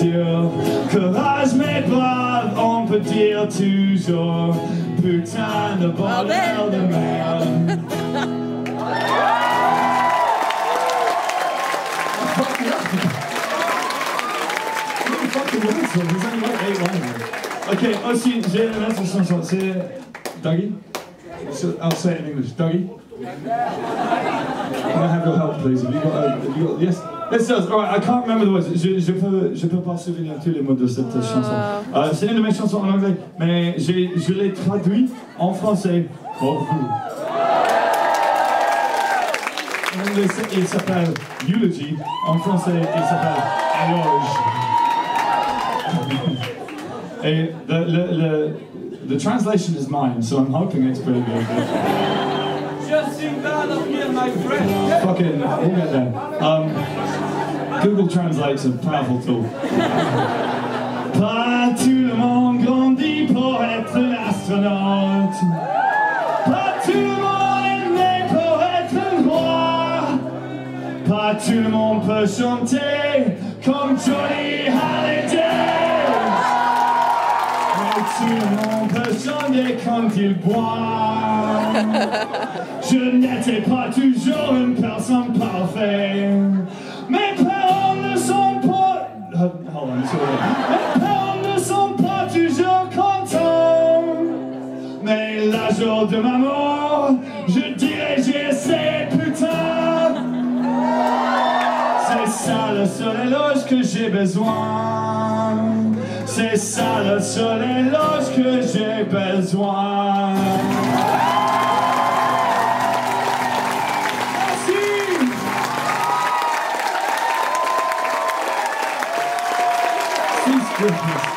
dur. Courage mais brave, on peut dire toujours. Putain de bordel ah de merde. Ok, aussi, j'ai une autre chanson. C'est Dougie? So- I'll say it in English. Dougie? Can I have your help, please? Have you got, have you got yes? Yes, does. All right, I can't remember the words. Je, je peux, je peux pas souvenir tous les mots de cette chanson. Euh, c'est une de mes chansons en anglais, mais j'ai, je l'ai traduit en français vous. En anglais, il s'appelle Eulogy. En français, il s'appelle Éloge. Et the, le, le, the translation is mine, so I'm hoping it's pretty good. Just sing that up here, my friend. Fucking, we'll get there. Um, Google Translate's a powerful tool. Pas tout le monde grandit pour être un astronaute. Pas tout le monde est né pour être un roi. Pas tout le monde peut chanter comme Johnny Hallyday. Mais tout le monde peut chanter quand il boit. Je n'étais pas toujours une personne parfaite. Mes La jour de ma mort, je dirais j'ai essayé putain. C'est ça le seul éloge que j'ai besoin. C'est ça le seul éloge que j'ai besoin. Merci.